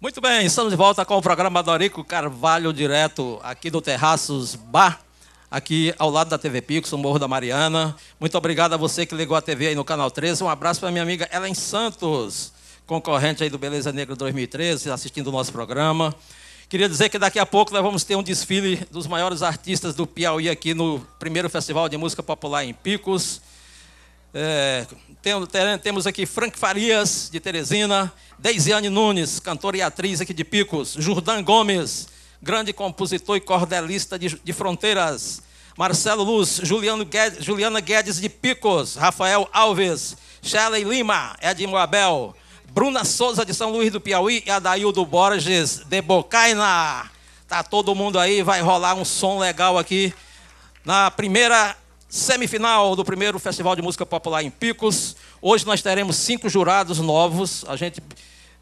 Muito bem, estamos de volta com o programa Dorico Carvalho, direto aqui do Terraços Bar, aqui ao lado da TV Pix, no Morro da Mariana. Muito obrigado a você que ligou a TV aí no Canal 13. Um abraço para minha amiga Ellen Santos, concorrente aí do Beleza Negra 2013, assistindo o nosso programa. Queria dizer que daqui a pouco nós vamos ter um desfile dos maiores artistas do Piauí aqui no primeiro Festival de Música Popular em Picos. É, tem, tem, temos aqui Frank Farias, de Teresina, Deisiane Nunes, cantora e atriz aqui de Picos, Jordan Gomes, grande compositor e cordelista de, de Fronteiras, Marcelo Luz, Guedes, Juliana Guedes de Picos, Rafael Alves, Shelley Lima, Edmo Abel, Bruna Souza de São Luís do Piauí e Adaildo Borges de Bocaina. Tá todo mundo aí, vai rolar um som legal aqui na primeira semifinal do primeiro Festival de Música Popular em Picos. Hoje nós teremos cinco jurados novos. A gente,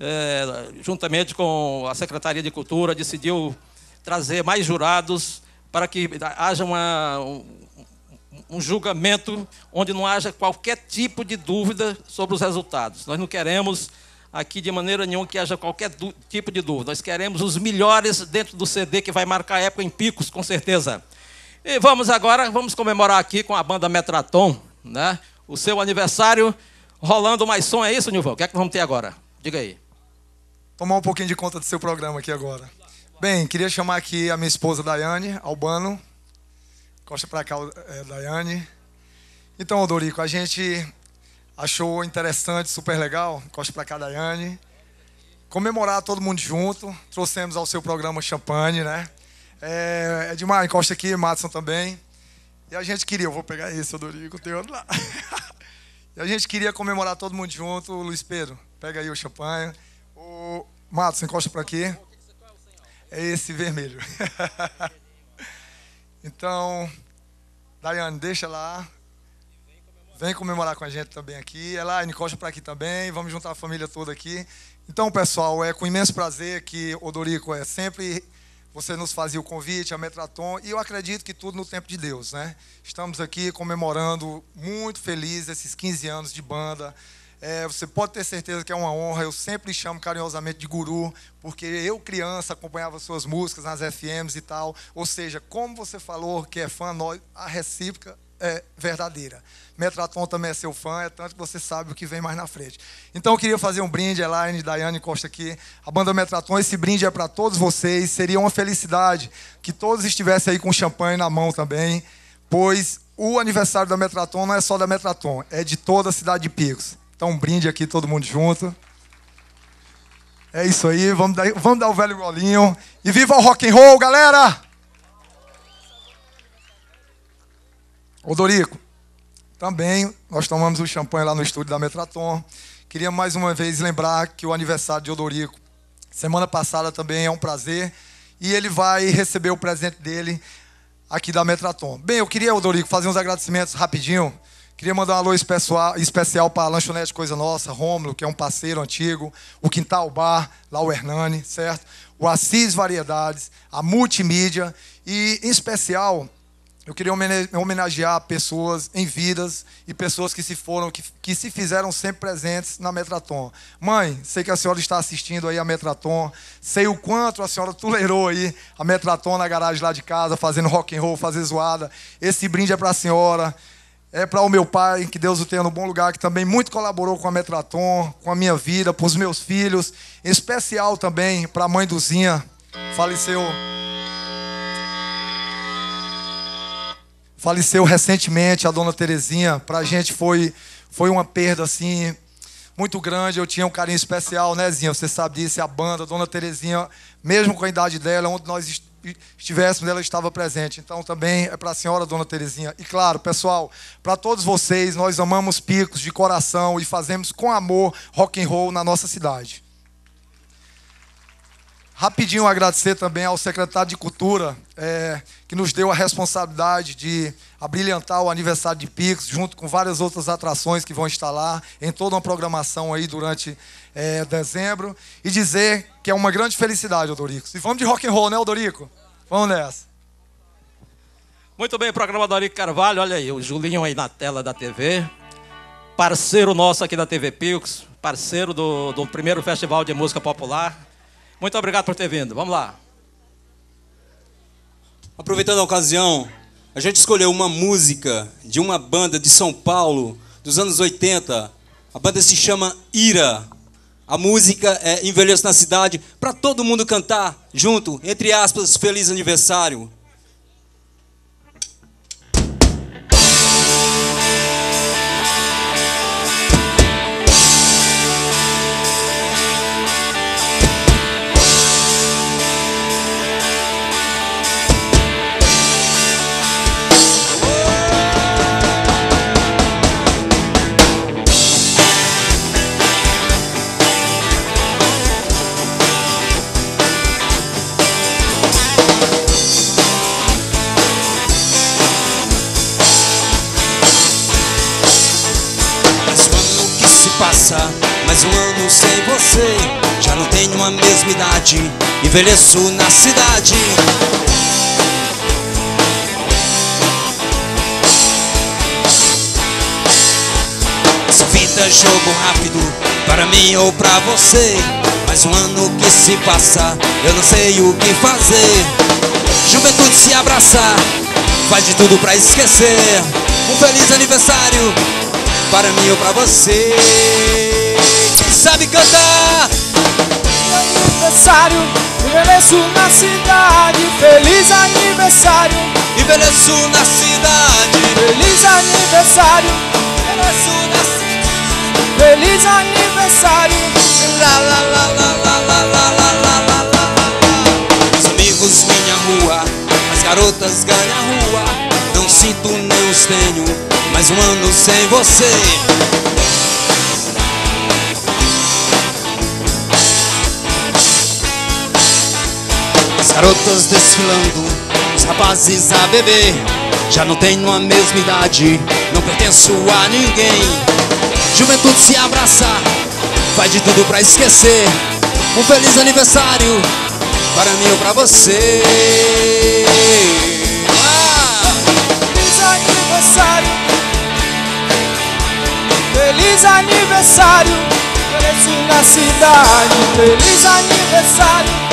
é, juntamente com a Secretaria de Cultura, decidiu trazer mais jurados para que haja uma, um, um julgamento onde não haja qualquer tipo de dúvida sobre os resultados. Nós não queremos aqui de maneira nenhuma que haja qualquer tipo de dúvida. Nós queremos os melhores dentro do CD que vai marcar a época em Picos, com certeza. E vamos agora, vamos comemorar aqui com a banda Metraton, né? O seu aniversário, rolando mais som, é isso, Nilvão? O que é que vamos ter agora? Diga aí. Tomar um pouquinho de conta do seu programa aqui agora. Bem, queria chamar aqui a minha esposa Daiane Albano, Costa para cá, é, Daiane. Então, Odorico, a gente achou interessante, super legal. Costa para cá, Daiane. Comemorar todo mundo junto. Trouxemos ao seu programa champanhe, né? É, Edmar, encosta aqui, Matson também. E a gente queria, eu vou pegar esse, Odorico, tem outro lá. e a gente queria comemorar todo mundo junto. Luiz Pedro, pega aí o champanhe. O Matson, encosta para aqui. É esse vermelho. Então, Daiane, deixa lá. Vem comemorar com a gente também aqui. Elaine, encosta para aqui também. Vamos juntar a família toda aqui. Então, pessoal, é com imenso prazer que Odorico é sempre você nos fazia o convite, a Metraton, e eu acredito que tudo no tempo de Deus, né? Estamos aqui comemorando muito feliz esses 15 anos de banda, é, você pode ter certeza que é uma honra. Eu sempre chamo carinhosamente de guru, porque eu, criança, acompanhava suas músicas nas FMs e tal. Ou seja, como você falou que é fã, nós, a recíproca é verdadeira. Metraton também é seu fã, é tanto que você sabe o que vem mais na frente. Então eu queria fazer um brinde, Elaine, Daiane Costa aqui, a banda Metraton. Esse brinde é para todos vocês. Seria uma felicidade que todos estivessem aí com champanhe na mão também, pois o aniversário da Metraton não é só da Metraton, é de toda a cidade de Picos. Então, um brinde aqui, todo mundo junto. É isso aí, vamos dar, vamos dar o velho golinho. E viva o rock and roll, galera! Ô Dorico, também nós tomamos o champanhe lá no estúdio da Metraton. Queria mais uma vez lembrar que o aniversário de Odorico, semana passada também é um prazer. E ele vai receber o presente dele aqui da Metraton. Bem, eu queria, Odorico, fazer uns agradecimentos rapidinho. Queria mandar um alô especial, para a Lanchonete Coisa Nossa, Rômulo, que é um parceiro antigo, o Quintal Bar, lá o Hernani, certo? O Assis Variedades, a Multimídia e, em especial, eu queria homenagear pessoas em vidas e pessoas que se foram, que, que se fizeram sempre presentes na Metraton. Mãe, sei que a senhora está assistindo aí a Metraton, sei o quanto a senhora tolerou aí a Metraton na garagem lá de casa, fazendo rock and roll, fazer zoada. Esse brinde é para a senhora é para o meu pai, que Deus o tenha no bom lugar, que também muito colaborou com a Metraton, com a minha vida, para os meus filhos, em especial também para a mãe do Zinha, faleceu. Faleceu recentemente a dona Terezinha. Para a gente foi, foi uma perda assim muito grande. Eu tinha um carinho especial, né, Zinha? Você sabe disso, a banda, a dona Terezinha, mesmo com a idade dela, onde nós estivéssemos, ela estava presente. Então também é para a senhora, dona Terezinha. E claro, pessoal, para todos vocês, nós amamos Picos de coração e fazemos com amor rock and roll na nossa cidade. Rapidinho agradecer também ao secretário de Cultura, é, que nos deu a responsabilidade de abrilhantar o aniversário de Pix, junto com várias outras atrações que vão lá, em toda uma programação aí durante é, dezembro. E dizer que é uma grande felicidade, Odorico. E vamos de rock and roll, né, Odorico? Vamos nessa. Muito bem, programa Odorico Carvalho, olha aí, o Julinho aí na tela da TV. Parceiro nosso aqui da TV Pix, parceiro do, do primeiro Festival de Música Popular Muito obrigado por ter vindo. Vamos lá. Aproveitando a ocasião, a gente escolheu uma música de uma banda de São Paulo dos anos 80. A banda se chama Ira. A música é Envelheço na Cidade, para todo mundo cantar junto, entre aspas, feliz aniversário. Envelheço na cidade. Essa vida é jogo rápido, para mim ou pra você. Mais um ano que se passa, eu não sei o que fazer. Juventude se abraçar, faz de tudo pra esquecer. Um feliz aniversário para mim ou pra você. Sabe cantar? Aniversário, envelheço na cidade. Feliz aniversário, envelheço na cidade. Feliz aniversário, envelheço na cidade. Feliz aniversário. Lá, lá, lá, lá, lá, lá, lá, lá, lá, lá, lá. Os amigos minha rua, as garotas ganham a rua. Não sinto nem os tenho mais um ano sem você. As garotas desfilando, os rapazes a beber. Já não tenho a mesma idade, não pertenço a ninguém. Juventude se abraça, faz de tudo pra esquecer. Um feliz aniversário para mim ou pra você. Feliz aniversário. Feliz aniversário, cresci na cidade. Feliz aniversário.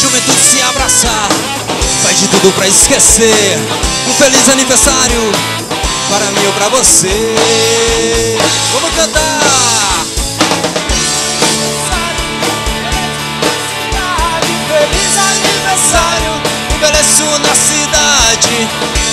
Juventude tudo pra esquecer. Um feliz aniversário para mim ou para você. Vamos cantar! Aniversário, envelheço na cidade.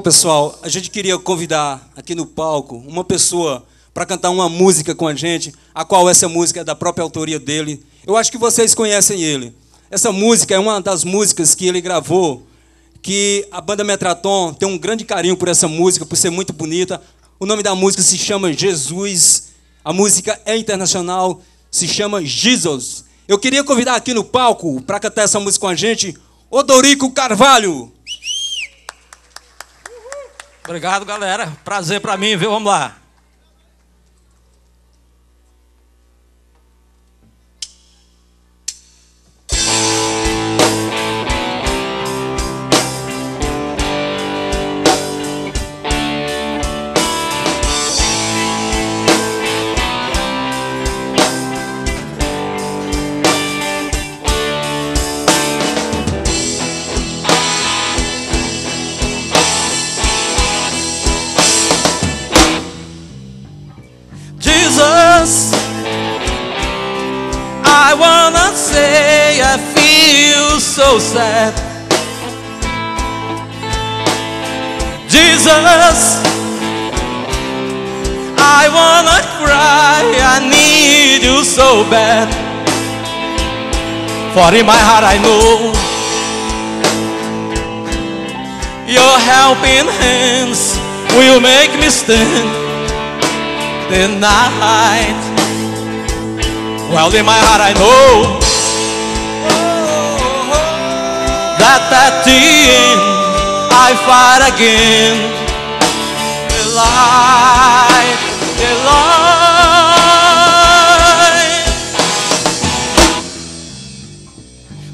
Bom, pessoal, a gente queria convidar aqui no palco uma pessoa para cantar uma música com a gente, a qual essa música é da própria autoria dele. Eu acho que vocês conhecem ele. Essa música é uma das músicas que ele gravou, que a banda Metraton tem um grande carinho por essa música, por ser muito bonita. O nome da música se chama Jesus. A música é internacional, se chama Jesus. Eu queria convidar aqui no palco para cantar essa música com a gente, Odorico Carvalho. Obrigado, galera. Prazer para mim, viu? Vamos lá. I wanna say I feel so sad. Jesus, I wanna cry, I need you so bad. For in my heart I know your helping hands will make me stand the night. Well, in my heart I know that at the end I fight again. The light, the light.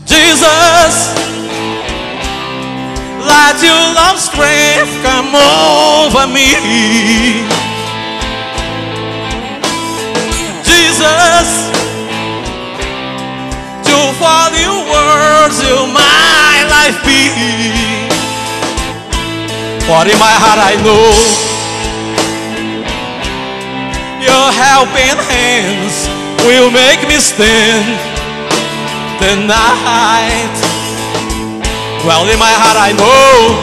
Jesus, let your love strength come over me. Jesus, follow your words, you my life be. For in my heart I know your helping hands will make me stand the night. Well, in my heart I know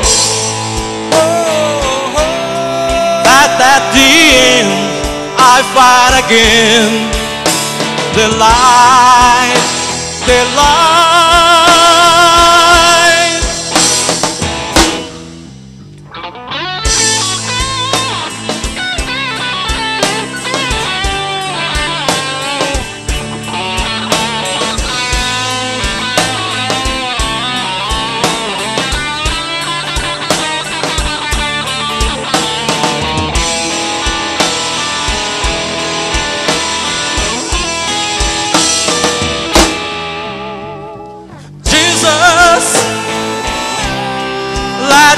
that at the end I fight again. The light, their lives.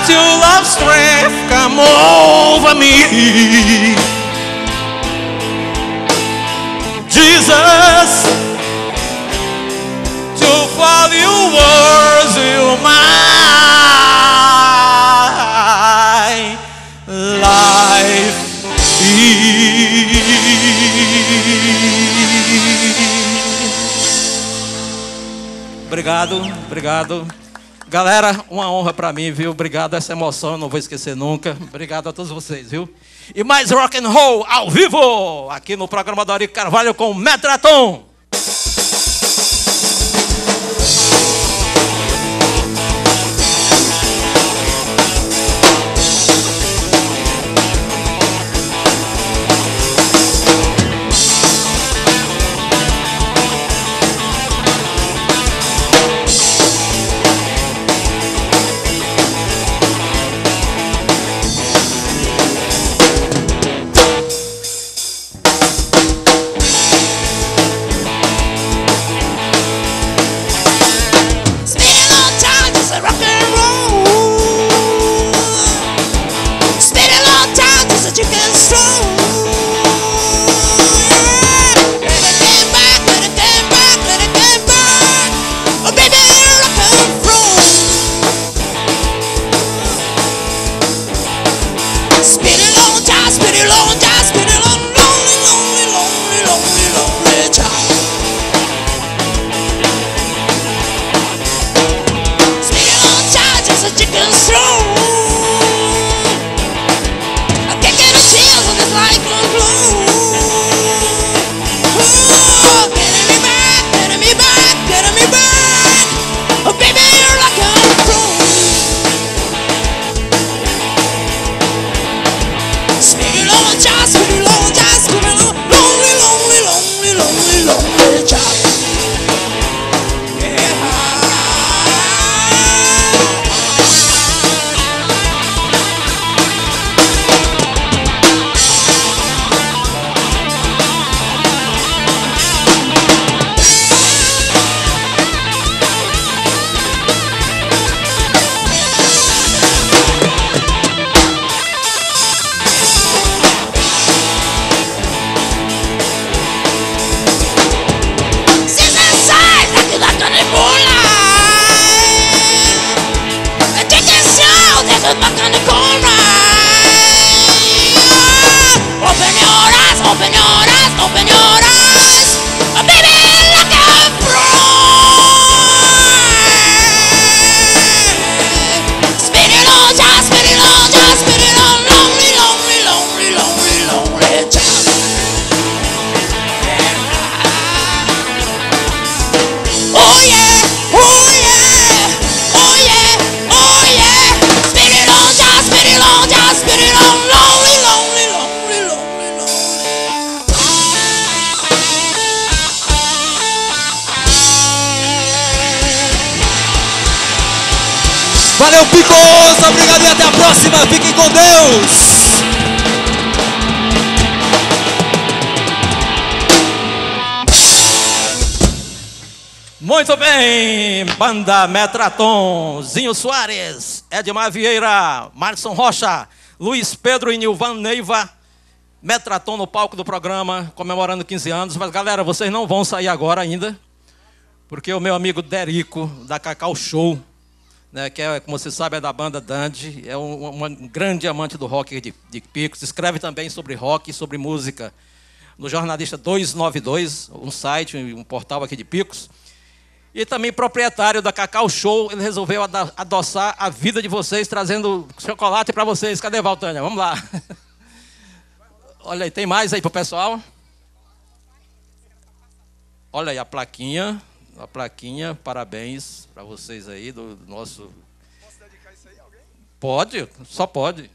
Let your love strength come over me. Jesus, to follow your words, you my life Obrigado, obrigado. Galera, uma honra pra mim, viu? Obrigado, essa emoção eu não vou esquecer nunca. Obrigado a todos vocês, viu? E mais rock and roll ao vivo, aqui no programa do Ari Carvalho com Metraton. you, Lord. Just Picos! Obrigado e até a próxima. Fiquem com Deus! Muito bem, banda Metraton, Zinho Soares, Edmar Vieira, Marson Rocha, Luiz Pedro e Nilvan Neiva, Metraton no palco do programa, comemorando 15 anos. Mas galera, vocês não vão sair agora ainda, porque o meu amigo Derico, da Cacau Show, né, que é, como você sabe, é da banda Dandy, é um, um grande amante do rock de, de Picos, escreve também sobre rock e sobre música no Jornalista 292, um site, um portal aqui de Picos. E também proprietário da Cacau Show, ele resolveu adoçar a vida de vocês, trazendo chocolate para vocês. Cadê Valtânia? Vamos lá. Olha aí, tem mais aí para o pessoal? Olha aí a plaquinha, a plaquinha, parabéns para vocês aí do nosso. Posso dedicar isso aí a alguém? Pode, só pode.